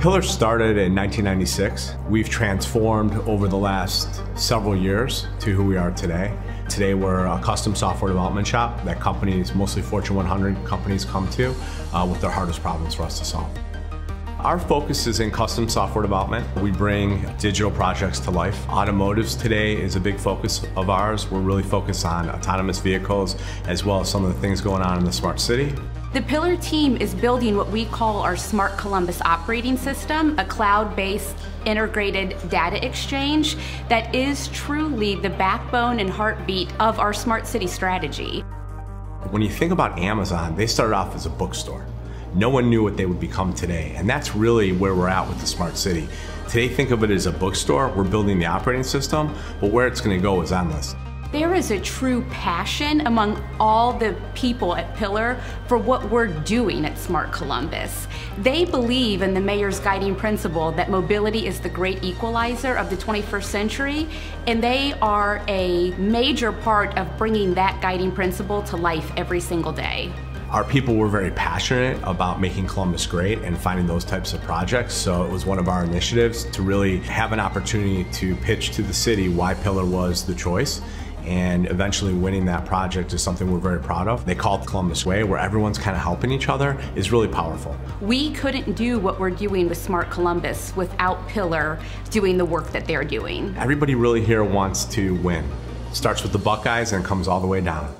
Pillar started in 1996. We've transformed over the last several years to who we are today. Today we're a custom software development shop that companies, mostly Fortune 100 companies come to uh, with their hardest problems for us to solve. Our focus is in custom software development. We bring digital projects to life. Automotives today is a big focus of ours. We're really focused on autonomous vehicles as well as some of the things going on in the smart city. The Pillar team is building what we call our Smart Columbus operating system, a cloud-based integrated data exchange that is truly the backbone and heartbeat of our smart city strategy. When you think about Amazon, they started off as a bookstore. No one knew what they would become today, and that's really where we're at with the smart city. Today, think of it as a bookstore. We're building the operating system, but where it's going to go is endless. There is a true passion among all the people at Pillar for what we're doing at Smart Columbus. They believe in the mayor's guiding principle that mobility is the great equalizer of the 21st century, and they are a major part of bringing that guiding principle to life every single day. Our people were very passionate about making Columbus great and finding those types of projects. So it was one of our initiatives to really have an opportunity to pitch to the city why Pillar was the choice and eventually winning that project is something we're very proud of. They call it Columbus Way, where everyone's kind of helping each other, is really powerful. We couldn't do what we're doing with Smart Columbus without Pillar doing the work that they're doing. Everybody really here wants to win. Starts with the Buckeyes and comes all the way down.